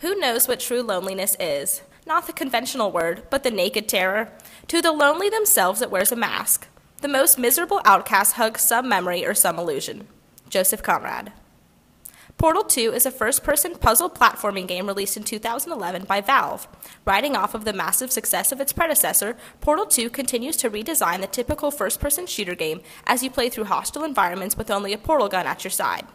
Who knows what true loneliness is? Not the conventional word, but the naked terror. To the lonely themselves, it wears a mask. The most miserable outcast hugs some memory or some illusion. Joseph Conrad. Portal 2 is a first person puzzle platforming game released in 2011 by Valve. Riding off of the massive success of its predecessor, Portal 2 continues to redesign the typical first person shooter game as you play through hostile environments with only a portal gun at your side.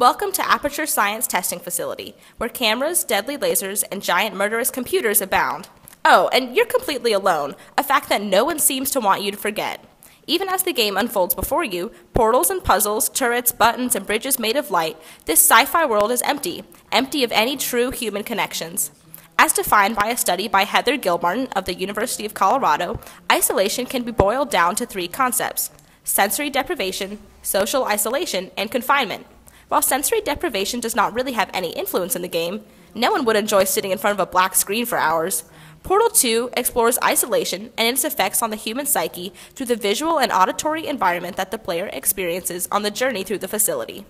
Welcome to Aperture Science Testing Facility, where cameras, deadly lasers, and giant murderous computers abound. Oh, and you're completely alone, a fact that no one seems to want you to forget. Even as the game unfolds before you, portals and puzzles, turrets, buttons, and bridges made of light, this sci fi world is empty, empty of any true human connections. As defined by a study by Heather Gilmartin of the University of Colorado, isolation can be boiled down to three concepts sensory deprivation, social isolation, and confinement. While sensory deprivation does not really have any influence in the game, no one would enjoy sitting in front of a black screen for hours. Portal 2 explores isolation and its effects on the human psyche through the visual and auditory environment that the player experiences on the journey through the facility.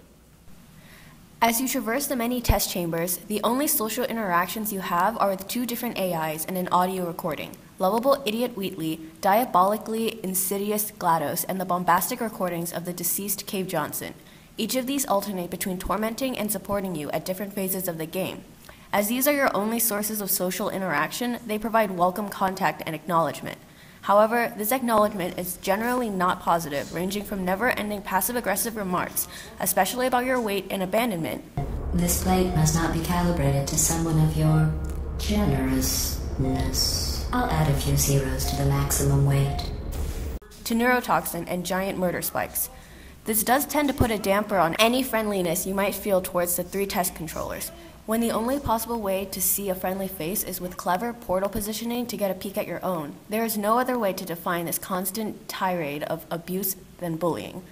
As you traverse the many test chambers, the only social interactions you have are with two different AIs and an audio recording lovable idiot Wheatley, diabolically insidious GLaDOS, and the bombastic recordings of the deceased Cave Johnson. Each of these alternate between tormenting and supporting you at different phases of the game. As these are your only sources of social interaction, they provide welcome contact and acknowledgement. However, this acknowledgement is generally not positive, ranging from never ending passive aggressive remarks, especially about your weight and abandonment. This plate must not be calibrated to someone of your generousness. I'll add a few zeros to the maximum weight. To neurotoxin and giant murder spikes. This does tend to put a damper on any friendliness you might feel towards the three test controllers. When the only possible way to see a friendly face is with clever portal positioning to get a peek at your own, there is no other way to define this constant tirade of abuse than bullying.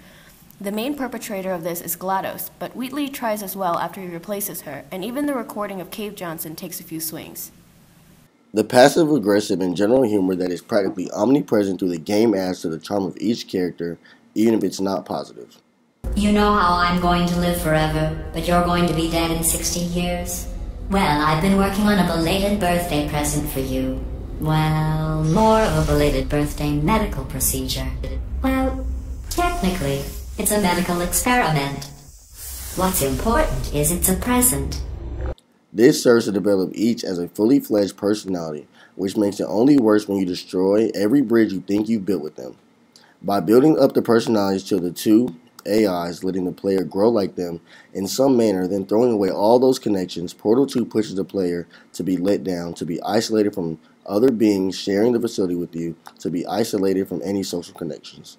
The main perpetrator of this is GLaDOS, but Wheatley tries as well after he replaces her, and even the recording of Cave Johnson takes a few swings. The passive aggressive and general humor that is practically omnipresent through the game adds to the charm of each character, even if it's not positive. You know how I'm going to live forever, but you're going to be dead in 60 years? Well, I've been working on a belated birthday present for you. Well, more of a belated birthday medical procedure. Well, technically, it's a medical experiment. What's important is it's a present. This serves to develop each as a fully fledged personality, which makes it only worse when you destroy every bridge you think you built with them. By building up the personalities to the two AIs, letting the player grow like them in some manner, then throwing away all those connections, Portal 2 pushes the player to be let down, to be isolated from other beings sharing the facility with you, to be isolated from any social connections.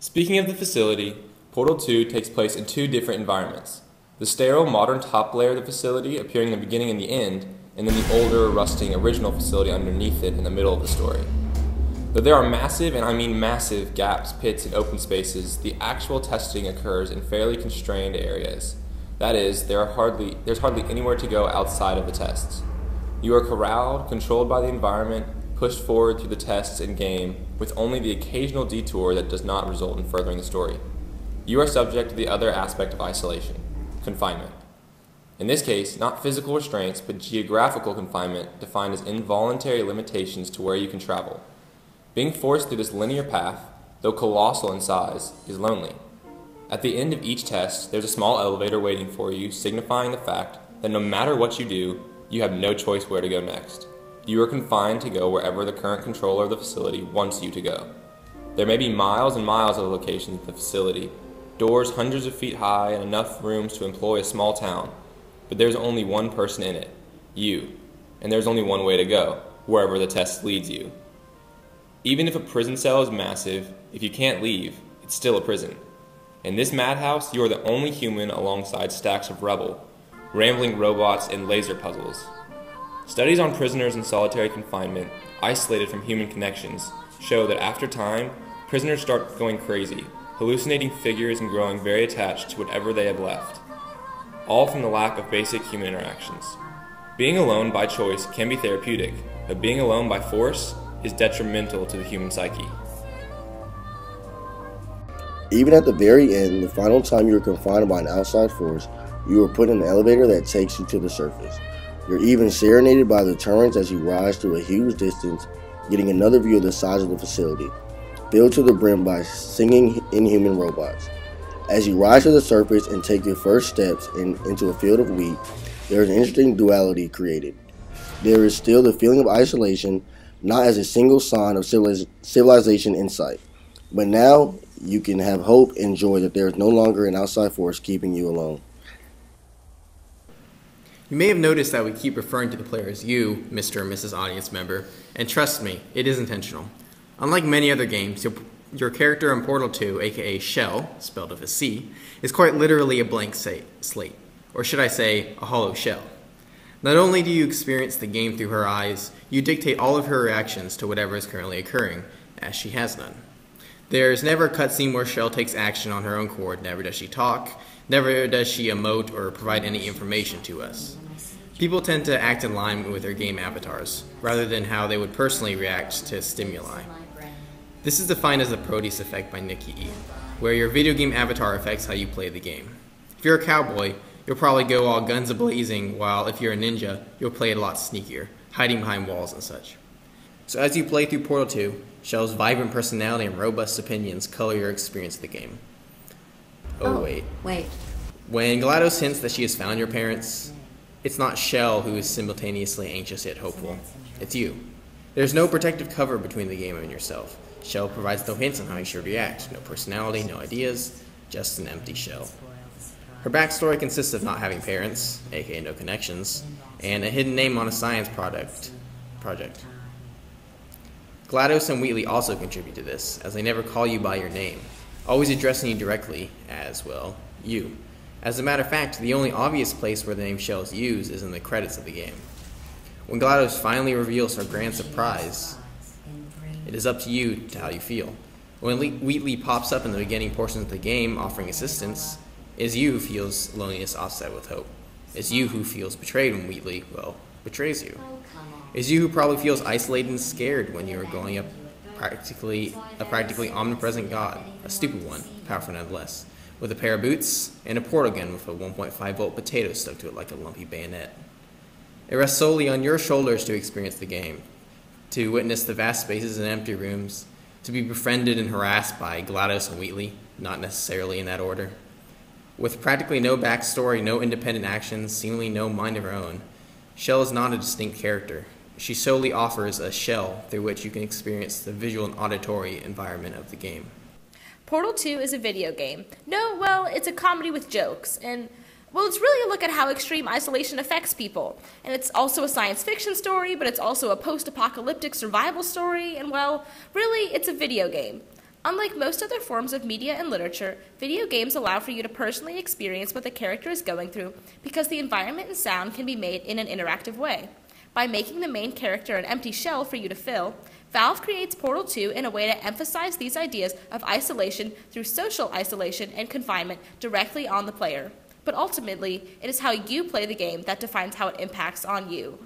Speaking of the facility, Portal 2 takes place in two different environments. The sterile, modern top layer of the facility appearing in the beginning and the end, and then the older, rusting original facility underneath it in the middle of the story. Though there are massive, and I mean massive, gaps, pits, and open spaces, the actual testing occurs in fairly constrained areas. That is, there are hardly, there's hardly anywhere to go outside of the tests. You are corralled, controlled by the environment, pushed forward through the tests and game, with only the occasional detour that does not result in furthering the story. You are subject to the other aspect of isolation confinement. In this case, not physical restraints, but geographical confinement defined as involuntary limitations to where you can travel. Being forced through this linear path, though colossal in size, is lonely. At the end of each test, there's a small elevator waiting for you, signifying the fact that no matter what you do, you have no choice where to go next. You are confined to go wherever the current controller of the facility wants you to go. There may be miles and miles of locations at the facility, doors hundreds of feet high, and enough rooms to employ a small town, but there's only one person in it you. And there's only one way to go, wherever the test leads you. Even if a prison cell is massive, if you can't leave, it's still a prison. In this madhouse, you are the only human alongside stacks of rubble, rambling robots, and laser puzzles. Studies on prisoners in solitary confinement, isolated from human connections, show that after time, prisoners start going crazy, hallucinating figures and growing very attached to whatever they have left. All from the lack of basic human interactions. Being alone by choice can be therapeutic, but being alone by force is detrimental to the human psyche. Even at the very end, the final time you are confined by an outside force, You are put in an elevator that takes you to the surface. You're even serenaded by the turrets as you rise through a huge distance, getting another view of the size of the facility, filled to the brim by singing inhuman robots. As you rise to the surface and take your first steps in, into a field of wheat, there is an interesting duality created. There is still the feeling of isolation, not as a single sign of civiliz- civilization in sight, but now you can have hope and joy that there is no longer an outside force keeping you alone. You may have noticed that we keep referring to the player as you, Mr. and Mrs. Audience Member, and trust me, it is intentional. Unlike many other games, your, your character in Portal 2, aka Chell, spelled with a C, is quite literally a blank slate, or should I say, a hollow shell. Not only do you experience the game through her eyes, you dictate all of her reactions to whatever is currently occurring, as she has none. There is never a cutscene where Chell takes action on her own accord, never does she talk, never does she emote or provide any information to us. People tend to act in line with their game avatars, rather than how they would personally react to stimuli. This is defined as the Proteus effect by Nikki E, where your video game avatar affects how you play the game. If you're a cowboy, you'll probably go all guns a blazing, while if you're a ninja, you'll play it a lot sneakier, hiding behind walls and such. So as you play through Portal 2, Chell's vibrant personality and robust opinions color your experience of the game. Oh, Oh, wait. Wait. When GLaDOS hints that she has found your parents, it's not Chell who is simultaneously anxious yet hopeful. It's you. There's no protective cover between the game and yourself. Chell provides no hints on how you should react, no personality, no ideas, just an empty shell. Her backstory consists of not having parents, aka no connections, and a hidden name on a science product project. GLaDOS and Wheatley also contribute to this, as they never call you by your name, always addressing you directly as, well, you. As a matter of fact, the only obvious place where the name Chell is used is in the credits of the game. When GLaDOS finally reveals her grand surprise, it is up to you to how you feel. When Le- Wheatley pops up in the beginning portions of the game offering assistance, is you who feels loneliness offset with hope. It's you who feels betrayed when Wheatley, well, betrays you. It's you who probably feels isolated and scared when you are going up practically a practically omnipresent god, a stupid one, powerful nonetheless, with a pair of boots and a portal gun with a 1.5 volt potato stuck to it like a lumpy bayonet. It rests solely on your shoulders to experience the game, to witness the vast spaces and empty rooms, to be befriended and harassed by GLaDOS and Wheatley, not necessarily in that order. With practically no backstory, no independent actions, seemingly no mind of her own, Chell is not a distinct character. She solely offers a shell through which you can experience the visual and auditory environment of the game. Portal 2 is a video game. No, well, it's a comedy with jokes. And, well, it's really a look at how extreme isolation affects people. And it's also a science fiction story, but it's also a post apocalyptic survival story. And, well, really, it's a video game. Unlike most other forms of media and literature, video games allow for you to personally experience what the character is going through because the environment and sound can be made in an interactive way. By making the main character an empty shell for you to fill, Valve creates Portal 2 in a way to emphasize these ideas of isolation through social isolation and confinement directly on the player. But ultimately, it is how you play the game that defines how it impacts on you.